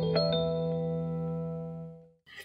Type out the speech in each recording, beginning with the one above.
Thank you.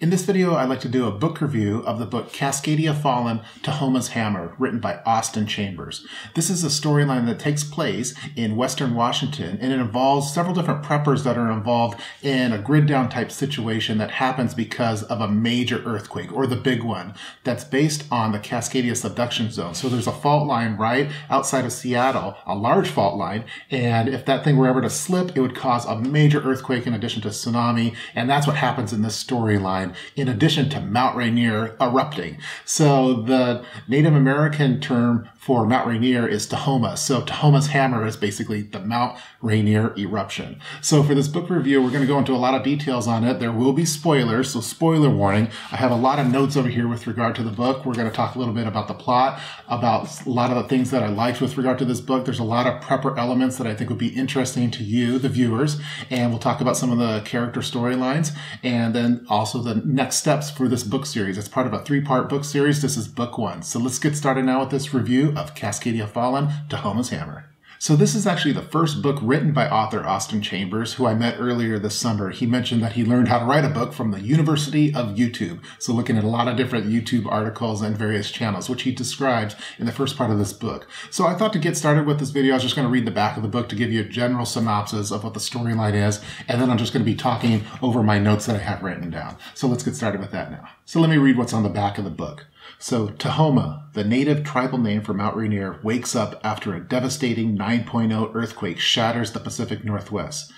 In this video, I'd like to do a book review of the book Cascadia Fallen, Tahoma's Hammer, written by Austin Chambers. This is a storyline that takes place in Western Washington, and it involves several different preppers that are involved in a grid down type situation that happens because of a major earthquake, or the big one, that's based on the Cascadia subduction zone. So there's a fault line right outside of Seattle, a large fault line, and if that thing were ever to slip, it would cause a major earthquake in addition to tsunami, and that's what happens in this storyline in addition to Mount Rainier erupting. So the Native American term for Mount Rainier is Tahoma. So Tahoma's hammer is basically the Mount Rainier eruption. So for this book review, we're going to go into a lot of details on it. There will be spoilers, so spoiler warning. I have a lot of notes over here with regard to the book. We're going to talk a little bit about the plot, about a lot of the things that I liked with regard to this book. There's a lot of prepper elements that I think would be interesting to you, the viewers, and we'll talk about some of the character storylines and then also the next steps for this book series. It's part of a three-part book series. This is book one. So let's get started now with this review of Cascadia Fallen, Tahoma's Hammer. So this is actually the first book written by author Austin Chambers, who I met earlier this summer. He mentioned that he learned how to write a book from the University of YouTube. So looking at a lot of different YouTube articles and various channels, which he describes in the first part of this book. So I thought to get started with this video, I was just going to read the back of the book to give you a general synopsis of what the storyline is. And then I'm just going to be talking over my notes that I have written down. So let's get started with that now. So let me read what's on the back of the book. So Tahoma, the native tribal name for Mount Rainier, wakes up after a devastating 9.0 earthquake shatters the Pacific Northwest.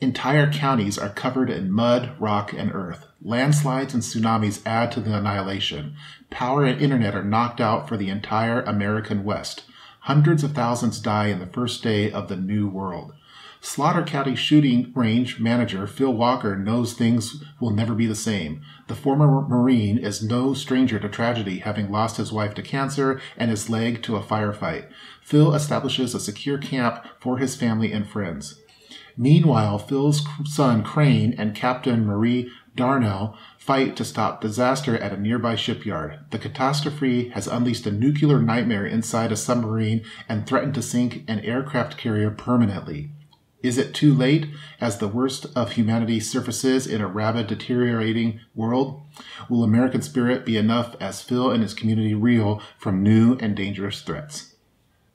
Entire counties are covered in mud, rock, and earth. Landslides and tsunamis add to the annihilation. Power and internet are knocked out for the entire American West. Hundreds of thousands die in the first day of the new world. Slaughter County shooting range manager Phil Walker knows things will never be the same. The former Marine is no stranger to tragedy, having lost his wife to cancer and his leg to a firefight. Phil establishes a secure camp for his family and friends. Meanwhile, Phil's son Crane and Captain Marie Darnell fight to stop disaster at a nearby shipyard. The catastrophe has unleashed a nuclear nightmare inside a submarine and threatened to sink an aircraft carrier permanently. Is it too late as the worst of humanity surfaces in a rapid deteriorating world? Will American spirit be enough as Phil and his community reel from new and dangerous threats?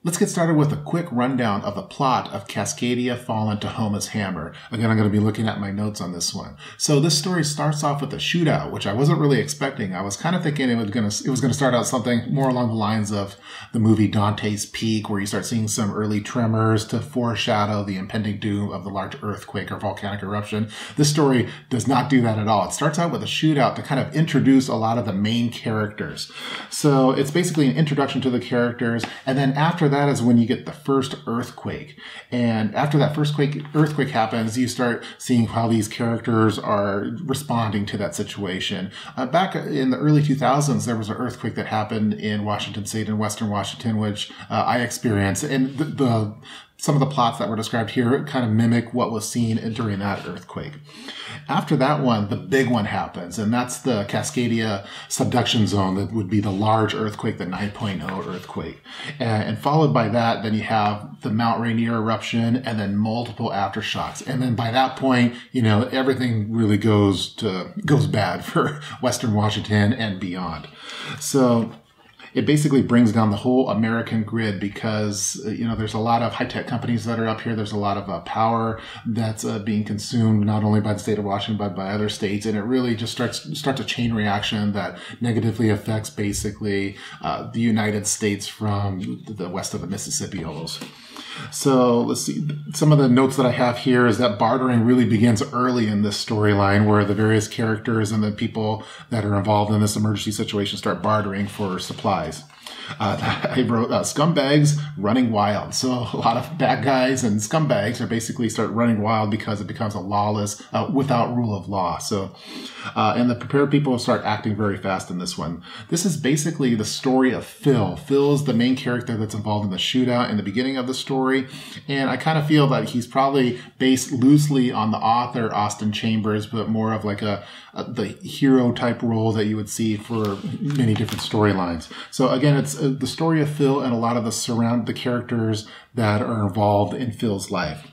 Let's get started with a quick rundown of the plot of Cascadia Fallen Tahoma's Hammer. Again, I'm going to be looking at my notes on this one. So this story starts off with a shootout, which I wasn't really expecting. I was kind of thinking it was going to it was going to start out something more along the lines of the movie Dante's Peak, where you start seeing some early tremors to foreshadow the impending doom of the large earthquake or volcanic eruption. This story does not do that at all. It starts out with a shootout to kind of introduce a lot of the main characters. So it's basically an introduction to the characters, and then after that is when you get the first earthquake. And after that first quake, earthquake happens, you start seeing how these characters are responding to that situation. Uh, back in the early 2000s, there was an earthquake that happened in Washington State in Western Washington, which uh, I experienced. And the, the some of the plots that were described here kind of mimic what was seen during that earthquake. After that one, the big one happens, and that's the Cascadia subduction zone that would be the large earthquake, the 9.0 earthquake. And, and followed by that, then you have the Mount Rainier eruption and then multiple aftershocks. And then by that point, you know, everything really goes to, goes bad for Western Washington and beyond. So it basically brings down the whole American grid because uh, you know there's a lot of high tech companies that are up here. There's a lot of uh, power that's uh, being consumed not only by the state of Washington but by other states, and it really just starts starts a chain reaction that negatively affects basically uh, the United States from the west of the Mississippi almost. So let's see. Some of the notes that I have here is that bartering really begins early in this storyline where the various characters and the people that are involved in this emergency situation start bartering for supplies. Uh, I wrote uh, scumbags running wild. So a lot of bad guys and scumbags are basically start running wild because it becomes a lawless, uh, without rule of law. So, uh, and the prepared people start acting very fast in this one. This is basically the story of Phil. Phil's the main character that's involved in the shootout in the beginning of the story. And I kind of feel that he's probably based loosely on the author, Austin Chambers, but more of like a, a the hero type role that you would see for many different storylines. So again, it's uh, the story of Phil and a lot of the surround the characters that are involved in Phil's life.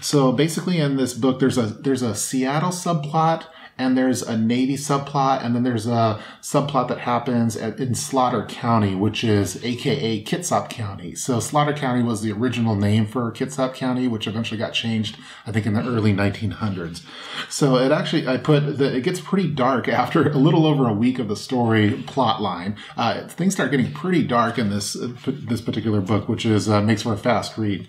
So basically, in this book, there's a there's a Seattle subplot and there's a Navy subplot, and then there's a subplot that happens at, in Slaughter County, which is AKA Kitsap County. So Slaughter County was the original name for Kitsap County, which eventually got changed, I think, in the early 1900s. So it actually, I put that it gets pretty dark after a little over a week of the story plot line. Uh, things start getting pretty dark in this this particular book, which is uh, makes for a fast read.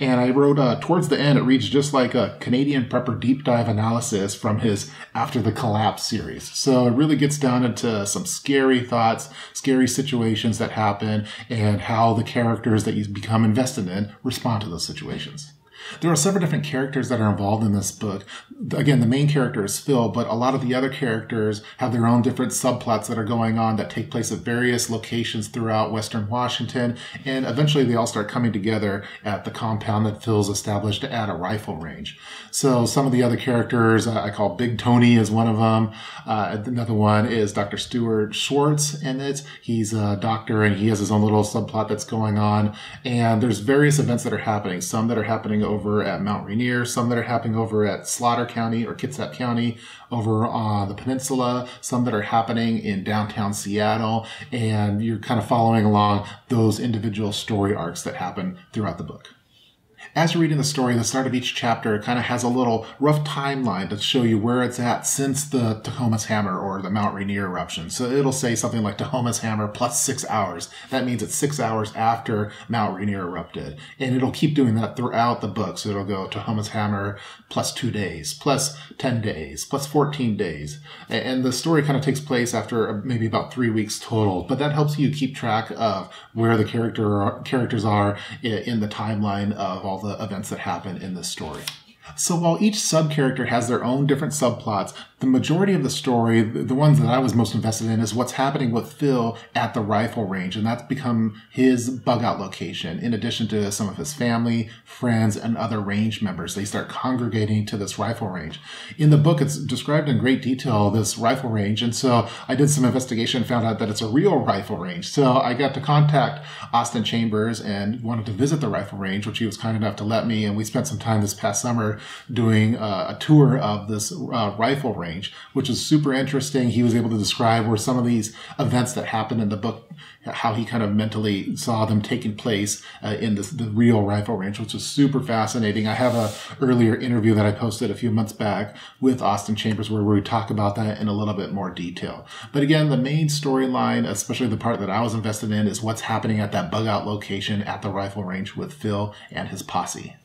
And I wrote uh, towards the end, it reads just like a Canadian Prepper deep dive analysis from his After the Collapse series. So it really gets down into some scary thoughts, scary situations that happen, and how the characters that you become invested in respond to those situations. There are several different characters that are involved in this book. Again, the main character is Phil, but a lot of the other characters have their own different subplots that are going on that take place at various locations throughout Western Washington. And eventually they all start coming together at the compound that Phil's established at a rifle range. So some of the other characters uh, I call Big Tony is one of them. Uh, another one is Dr. Stuart Schwartz in it. He's a doctor and he has his own little subplot that's going on. And there's various events that are happening. Some that are happening over at Mount Rainier, some that are happening over at Slaughter County or Kitsap County over on the peninsula, some that are happening in downtown Seattle, and you're kind of following along those individual story arcs that happen throughout the book as you're reading the story, the start of each chapter kind of has a little rough timeline to show you where it's at since the Tahoma's Hammer or the Mount Rainier eruption. So it'll say something like Tahoma's Hammer plus six hours. That means it's six hours after Mount Rainier erupted. And it'll keep doing that throughout the book. So it'll go Tahoma's Hammer plus two days, plus 10 days, plus 14 days. And the story kind of takes place after uh, maybe about three weeks total. But that helps you keep track of where the character characters are in the timeline of all the events that happen in this story. So while each sub character has their own different subplots, the majority of the story, the ones that I was most invested in, is what's happening with Phil at the rifle range, and that's become his bug out location. In addition to some of his family, friends, and other range members, they start congregating to this rifle range. In the book, it's described in great detail this rifle range, and so I did some investigation and found out that it's a real rifle range. So I got to contact Austin Chambers and wanted to visit the rifle range, which he was kind enough to let me, and we spent some time this past summer doing uh, a tour of this uh, rifle range range, which is super interesting. He was able to describe where some of these events that happened in the book, how he kind of mentally saw them taking place uh, in this, the real rifle range, which is super fascinating. I have a earlier interview that I posted a few months back with Austin Chambers where we talk about that in a little bit more detail. But again, the main storyline, especially the part that I was invested in, is what's happening at that bug out location at the rifle range with Phil and his posse.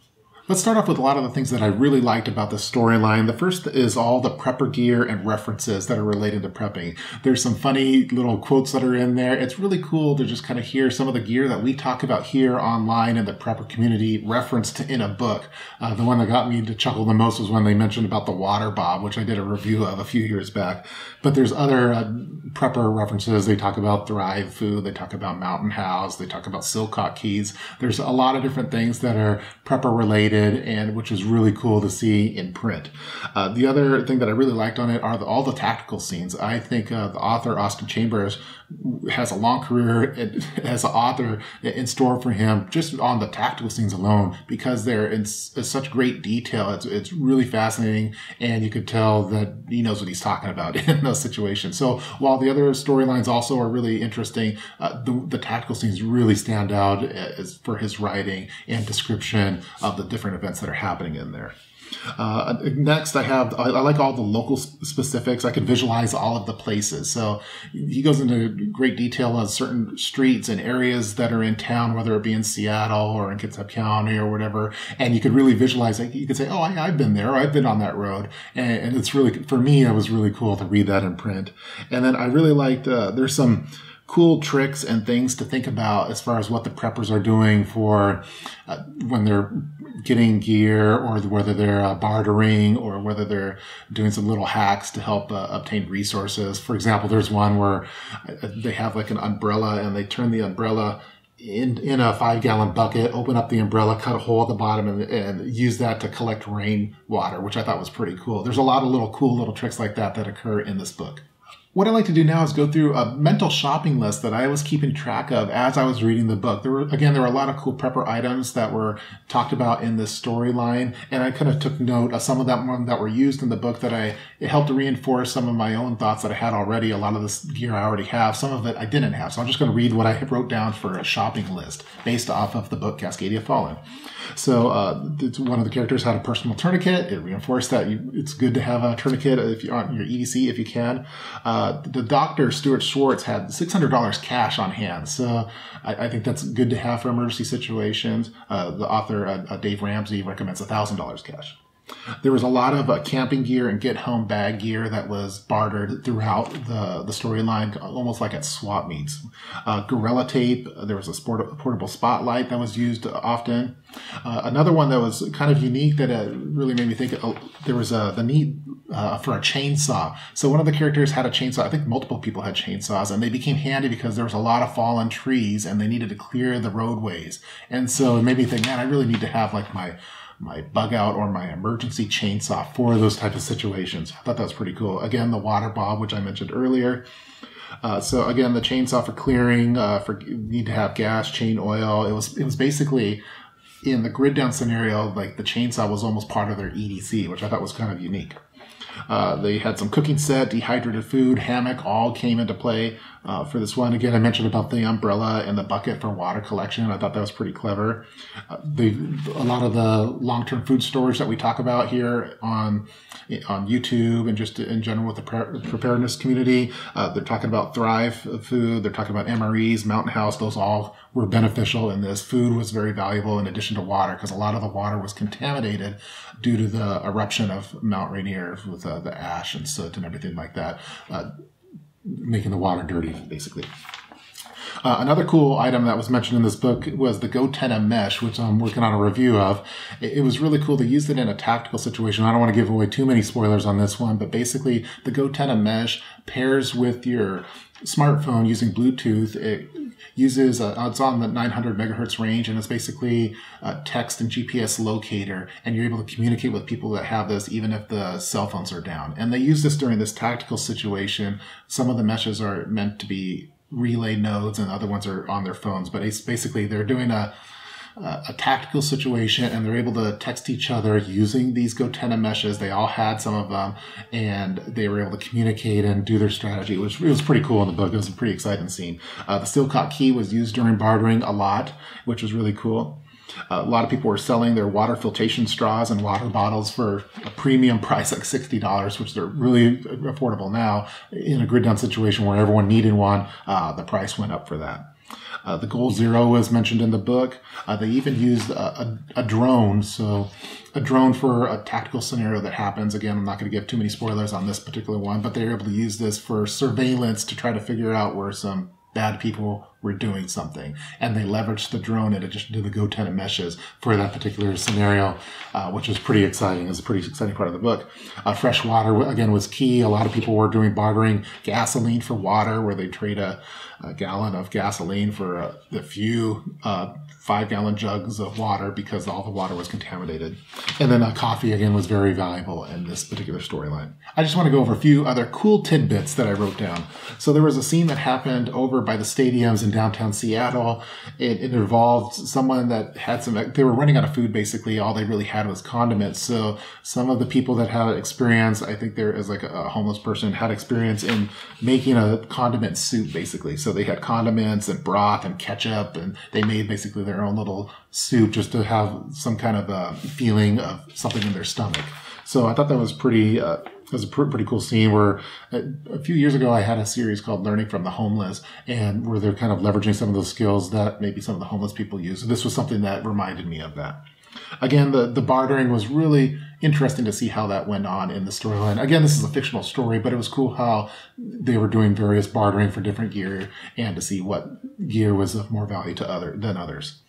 Let's start off with a lot of the things that I really liked about the storyline. The first is all the prepper gear and references that are related to prepping. There's some funny little quotes that are in there. It's really cool to just kind of hear some of the gear that we talk about here online in the prepper community referenced in a book. Uh, the one that got me to chuckle the most was when they mentioned about the water bob, which I did a review of a few years back. But there's other uh, prepper references. They talk about Thrive Food. They talk about Mountain House. They talk about Silcock Keys. There's a lot of different things that are prepper related and which is really cool to see in print. Uh, the other thing that I really liked on it are the, all the tactical scenes. I think uh, the author Austin Chambers has a long career as an author in store for him just on the tactical scenes alone because they're in such great detail. It's, it's really fascinating and you could tell that he knows what he's talking about in those situations. So while the other storylines also are really interesting, uh, the, the tactical scenes really stand out as for his writing and description of the different events that are happening in there. Uh, next, I have I, I, like all the local specifics. I can visualize all of the places. So he goes into great detail on certain streets and areas that are in town, whether it be in Seattle or in Kitsap County or whatever. And you could really visualize it. You could say, "Oh, I, have been there. I've been on that road," and, and, it's really for me. It was really cool to read that in print. And then I really liked. Uh, there's some cool tricks and things to think about as far as what the preppers are doing for uh, when they're getting gear or whether they're uh, bartering or whether they're doing some little hacks to help uh, obtain resources. For example, there's one where uh, they have like an umbrella and they turn the umbrella in in a five gallon bucket, open up the umbrella, cut a hole at the bottom, and, and use that to collect rain water, which I thought was pretty cool. There's a lot of little cool little tricks like that that occur in this book. What I like to do now is go through a mental shopping list that I was keeping track of as I was reading the book. There were, again, there were a lot of cool prepper items that were talked about in this storyline, and I kind of took note of some of them that were used in the book that I, it helped to reinforce some of my own thoughts that I had already. A lot of this gear I already have, some of it I didn't have. So I'm just going to read what I wrote down for a shopping list based off of the book Cascadia Fallen. So uh, one of the characters had a personal tourniquet. It reinforced that you, it's good to have a tourniquet if you're on your EDC if you can. Uh, the doctor Stuart Schwartz had six hundred dollars cash on hand, so I, I, think that's good to have for emergency situations. Uh, the author uh, uh, Dave Ramsey recommends thousand dollars cash. There was a lot of uh, camping gear and get home bag gear that was bartered throughout the, the storyline, almost like at swap meets. Uh, gorilla tape, there was a, sport, portable spotlight that was used often. Uh, another one that was kind of unique that uh, really made me think uh, there was the need uh, for a chainsaw. So one of the characters had a chainsaw. I think multiple people had chainsaws, and they became handy because there was a lot of fallen trees and they needed to clear the roadways. And so it made me think, man, I really need to have like my my bug out or my emergency chainsaw for those type of situations. I thought that was pretty cool. Again, the water bob, which I mentioned earlier. Uh, so again, the chainsaw for clearing, uh, for need to have gas, chain oil. It was it was basically in the grid down scenario, like the chainsaw was almost part of their EDC, which I thought was kind of unique. Uh, they had some cooking set, dehydrated food, hammock, all came into play uh, for this one. Again, I mentioned about the umbrella and the bucket for water collection. I thought that was pretty clever. Uh, they, a lot of the long-term food storage that we talk about here on on YouTube and just in general with the preparedness community, uh, they're talking about Thrive food. They're talking about MREs, Mountain House. Those all were beneficial in this. Food was very valuable in addition to water because a lot of the water was contaminated due to the eruption of Mount Rainier with uh, the ash and soot and everything like that. Making the water dirty, basically. Uh, another cool item that was mentioned in this book was the Gotenna mesh, which I'm working on a review of. It, it, was really cool. They used it in a tactical situation. I don't want to give away too many spoilers on this one, but basically the Gotenna mesh pairs with your smartphone using Bluetooth. It uses a, it's on the 900 megahertz range and it's basically a text and GPS locator and you're able to communicate with people that have this even if the cell phones are down. And they use this during this tactical situation. Some of the meshes are meant to be relay nodes and other ones are on their phones, but it's basically they're doing a a tactical situation and they're able to text each other using these Gotenna meshes. They all had some of them and they were able to communicate and do their strategy, which was pretty cool in the book. It was a pretty exciting scene. Uh, the Silcock key was used during bartering a lot, which was really cool. Uh, a lot of people were selling their water filtration straws and water bottles for a premium price, like $60, which they're really affordable now. In a grid down situation where everyone needed one, uh, the price went up for that. Uh, the goal zero was mentioned in the book. Uh, they even used a, a, a, drone, so a drone for a tactical scenario that happens. Again, I'm not going to give too many spoilers on this particular one, but they were able to use this for surveillance to try to figure out where some bad people were doing something. And they leveraged the drone in addition to the Gotenna meshes for that particular scenario, uh, which was pretty exciting. It's a pretty exciting part of the book. Uh, fresh water, again, was key. A lot of people were doing bartering gasoline for water, where they trade a, a gallon of gasoline for a, a few uh, five gallon jugs of water because all the water was contaminated. And then uh, coffee again was very valuable in this particular storyline. I just want to go over a few other cool tidbits that I wrote down. So there was a scene that happened over by the stadiums in downtown Seattle. It, it involved someone that had some, they were running out of food basically. All they really had was condiments. So some of the people that had experience, I think there is like a, homeless person had experience in making a condiment soup basically. So they had condiments and broth and ketchup and they made basically their own little soup just to have some kind of a feeling of something in their stomach. So I thought that was pretty. Uh, it was a pr- pretty cool scene where a, uh, a few years ago I had a series called Learning from the Homeless, and where they're kind of leveraging some of those skills that maybe some of the homeless people use. So this was something that reminded me of that. Again, the, the bartering was really interesting to see how that went on in the storyline. Again, this is a fictional story, but it was cool how they were doing various bartering for different gear and to see what gear was of more value to other than others.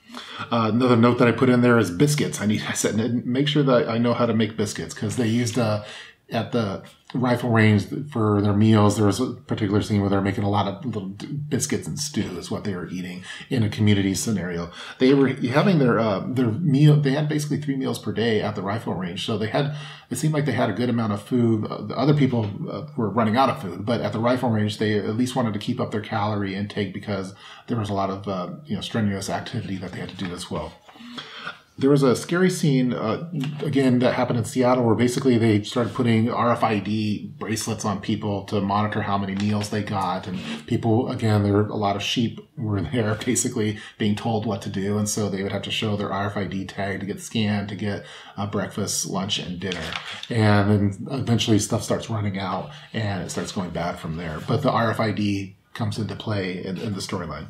Uh, another note that I put in there is biscuits. I need I said make sure that I know how to make biscuits because they used a at the rifle range for their meals. There was a particular scene where they're making a lot of little biscuits and stew is what they were eating in a community scenario. They were having their uh, their meal. They had basically three meals per day at the rifle range, so they had. It seemed like they had a good amount of food. Uh, the other people uh, were running out of food, but at the rifle range, they at least wanted to keep up their calorie intake because there was a lot of uh, you know strenuous activity that they had to do as well there was a scary scene uh, again that happened in Seattle where basically they started putting RFID bracelets on people to monitor how many meals they got, and people again there were a lot of sheep were there basically being told what to do, and so they would have to show their RFID tag to get scanned to get uh, breakfast, lunch, and dinner, and then eventually stuff starts running out and it starts going bad from there. But the RFID comes into play in, in the storyline.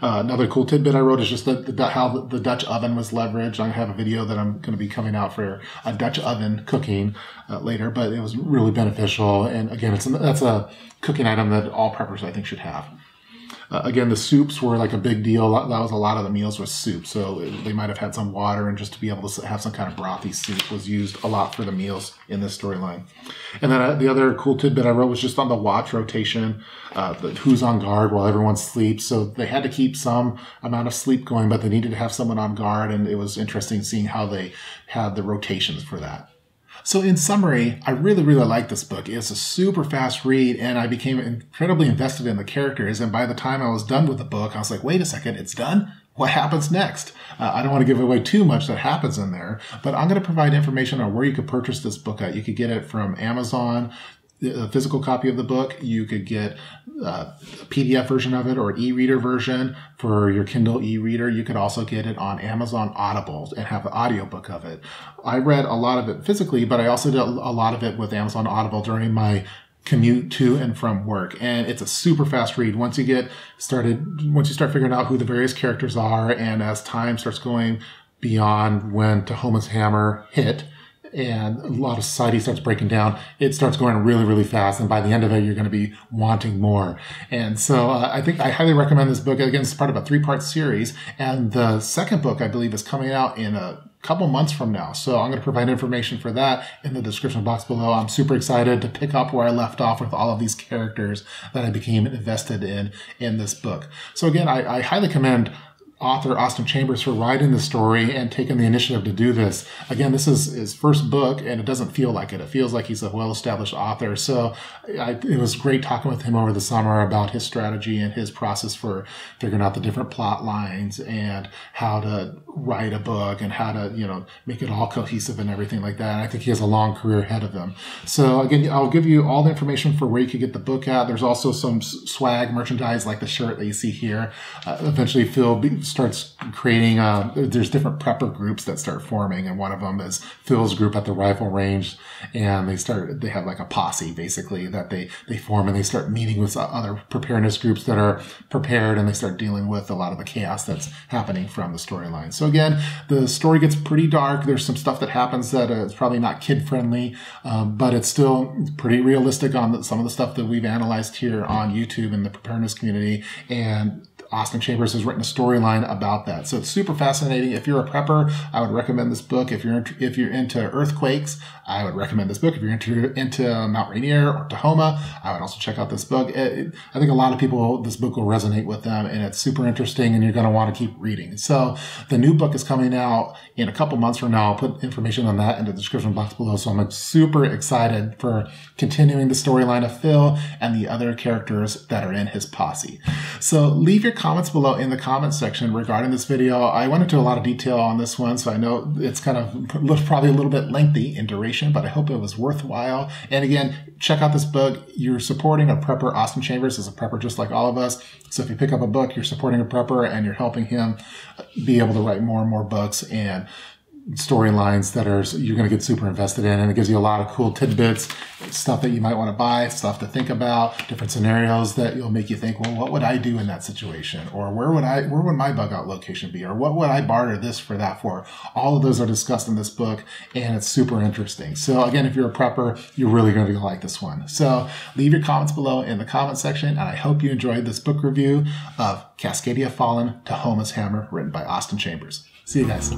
Uh, another cool tidbit I wrote is just that, that how the, the, Dutch oven was leveraged. I have a video that I'm going to be coming out for a Dutch oven cooking uh, later, but it was really beneficial. And again, it's that's a cooking item that all preppers I think should have. Uh, again, the soups were like a big deal. That was a lot of the meals was soup. So they might have had some water and just to be able to have some kind of brothy soup was used a lot for the meals in this storyline. And then uh, the other cool tidbit I wrote was just on the watch rotation, uh, the, who's on guard while everyone sleeps. So they had to keep some amount of sleep going, but they needed to have someone on guard. And it was interesting seeing how they had the rotations for that. So in summary, I really, really like this book. It's a super fast read and I became incredibly invested in the characters. And by the time I was done with the book, I was like, wait a second, it's done? What happens next? Uh, I don't want to give away too much that happens in there, but I'm going to provide information on where you could purchase this book at. You could get it from Amazon, a physical copy of the book. You could get uh, a PDF version of it or an e-reader version for your Kindle e-reader. You could also get it on Amazon Audible and have an audiobook of it. I read a lot of it physically, but I also did a lot of it with Amazon Audible during my commute to and from work. And it's a super fast read. Once you get started, once you start figuring out who the various characters are, and as time starts going beyond when Tahoma's hammer hit, and a lot of society starts breaking down, it starts going really, really fast. And by the end of it, you're going to be wanting more. And so uh, I think I highly recommend this book. Again, it's part of a three part series. And the second book, I believe, is coming out in a couple months from now. So I'm going to provide information for that in the description box below. I'm super excited to pick up where I left off with all of these characters that I became invested in in this book. So again, I, I highly commend author Austin Chambers for writing the story and taking the initiative to do this. Again, this is his first book, and it doesn't feel like it. It feels like he's a well-established author. So I, it was great talking with him over the summer about his strategy and his process for figuring out the different plot lines and how to write a book and how to you know make it all cohesive and everything like that. And I think he has a long career ahead of him. So again, I'll give you all the information for where you can get the book at. There's also some swag merchandise like the shirt that you see here. Uh, eventually, Phil starts creating, uh, there's different prepper groups that start forming. And one of them is Phil's group at the rifle range. And they start, they have like a posse basically that they, they form and they start meeting with other preparedness groups that are prepared and they start dealing with a lot of the chaos that's happening from the storyline. So again, the story gets pretty dark. There's some stuff that happens that is probably not kid friendly, um, but it's still pretty realistic on the, some of the stuff that we've analyzed here on YouTube in the preparedness community. And Austin Chambers has written a storyline about that. So it's super fascinating. If you're a prepper, I would recommend this book. If you're if you're into earthquakes, I would recommend this book. If you're into into Mount Rainier or Tahoma, I would also check out this book. It, I think a lot of people this book will resonate with them, and it's super interesting, and you're going to want to keep reading. So the new book is coming out in a couple months from now. I'll put information on that in the description box below. So I'm super excited for continuing the storyline of Phil and the other characters that are in his posse. So leave your comments below in the comments section regarding this video. I went into a lot of detail on this one, so I know it's kind of probably a little bit lengthy in duration, but I hope it was worthwhile. And again, check out this book. You're supporting a prepper. Austin Chambers is a prepper just like all of us. So if you pick up a book, you're supporting a prepper and you're helping him be able to write more and more books and storylines that are you're going to get super invested in and it gives you a lot of cool tidbits stuff that you might want to buy stuff to think about different scenarios that will make you think well what would i do in that situation? Or where would i where would my bug out location be? Or what would i barter this for that for? All of those are discussed in this book and it's super interesting. So again if you're a prepper you're really going to like this one. So leave your comments below in the comment section and i hope you enjoyed this book review of cascadia fallen tahoma's hammer written by austin chambers. See you guys